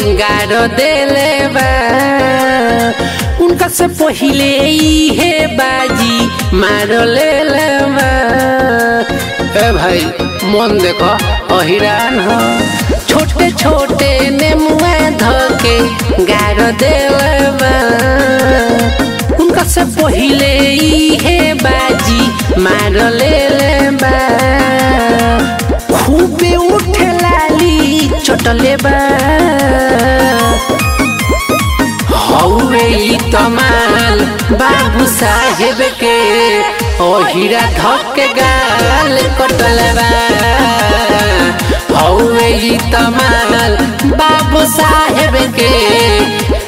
गारो देले बा उनका से पहले ई है बाजी मारो ले बा ए भाई, मन देखो, अहिरान हो। छोटे छोटे नेमुआ धके गारो देले बा उनका से पहिले ई है बाजी साहेब के ओ हीरा धक के गाल कटले बा हौवे ई तमाल बाबू साहेब के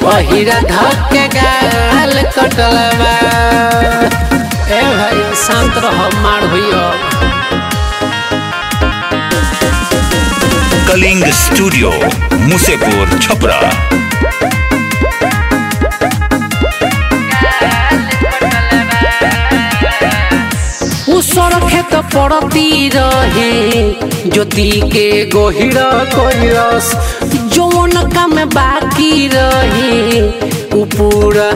ओ हीरा धक के गाल कटले ए भाई, शांत रहो, मार होइयो। कलिंग स्टूडियो, मुसेपुर, छपरा। पड़ती रहे ज्योति के गोहिर कोहिरस जौन बाकी रहे पूरा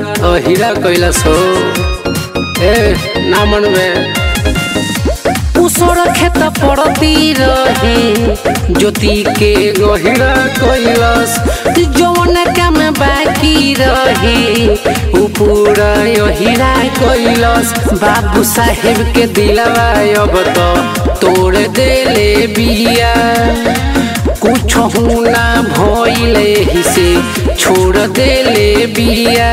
कैलस हो। ए, ना मनवे उ सड़के तो पड़ती रहे ज्योति के गोहिर कैलस जौन बाकी रहे। पूरा कैलस बाबू साहेब के दिलवा तो तोड़ देले बिया। कुछ ना भइले ही से छोड़ देले बिया।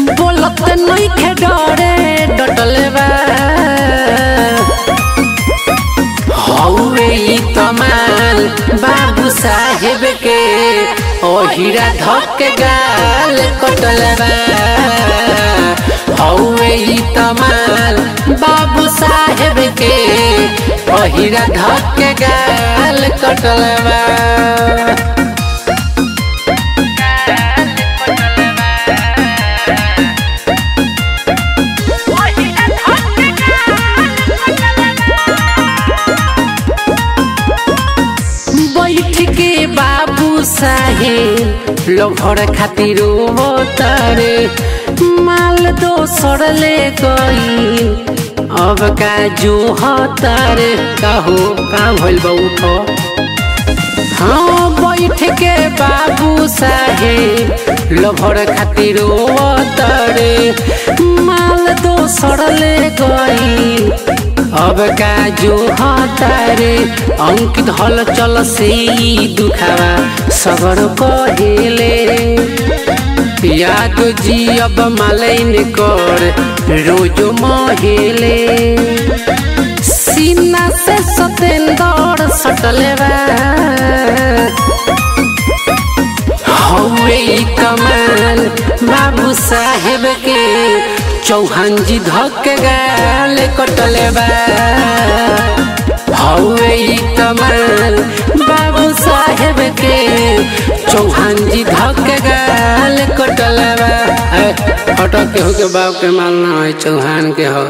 बोलत नइखे डरे, डटले बा। ओ हीरा धक गाल कटले बा हौवे ई तमाल बाबू साहेब के ओ हीरा धक गाल कटले लोभर खातिर तारे माल दोसर ले गई अब का जो तारे कहो का भइल बा हाँ बैठ के बाबू साहेब लोभर खातिर तारे माल दोसर ले गई अब का जो तारे अंकित हल चल से दुखावा, सबर कहेले याद जी अब मालैन कर, रोज महेले। सीना से सतेंदर सटले बा हौवे कमाल, बाबू साहेब के चौहान जी धक गाल कटले हौवे कमाल बाबू साहेब के। चौहान जी धक गाल कटले बा। के हो के बाप के माल ना है चौहान के हो।